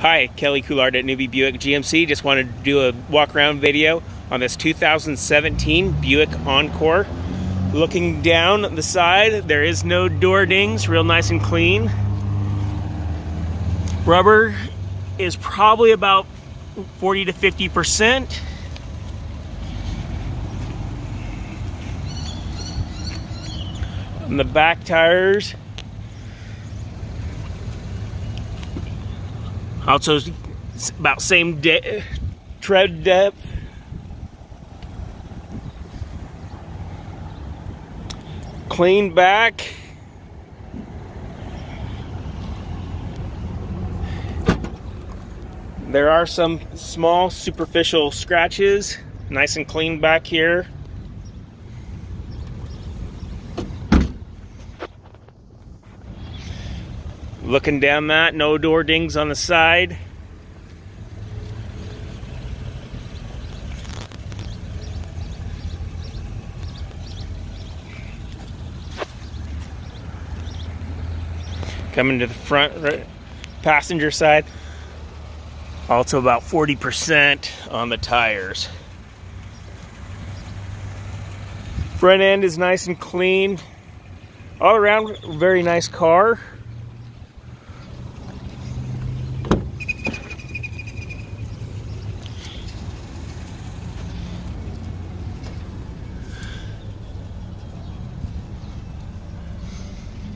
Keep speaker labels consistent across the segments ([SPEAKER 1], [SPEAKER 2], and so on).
[SPEAKER 1] Hi, Kelly Cuillard at Newbie Buick GMC. Just wanted to do a walk around video on this 2017 Buick Encore. Looking down the side, there is no door dings, real nice and clean. Rubber is probably about 40 to 50%. On the back tires, Also, about same de tread depth. Clean back. There are some small superficial scratches. Nice and clean back here. Looking down that, no door dings on the side. Coming to the front right, passenger side. Also about 40% on the tires. Front end is nice and clean. All around, very nice car.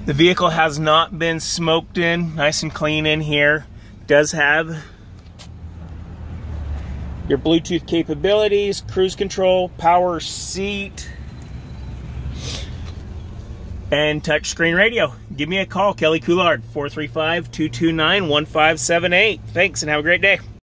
[SPEAKER 1] The vehicle has not been smoked in, nice and clean in here. Does have your Bluetooth capabilities, cruise control, power seat, and touchscreen radio. Give me a call, Kelly Cuillard, 435 229 1578. Thanks and have a great day.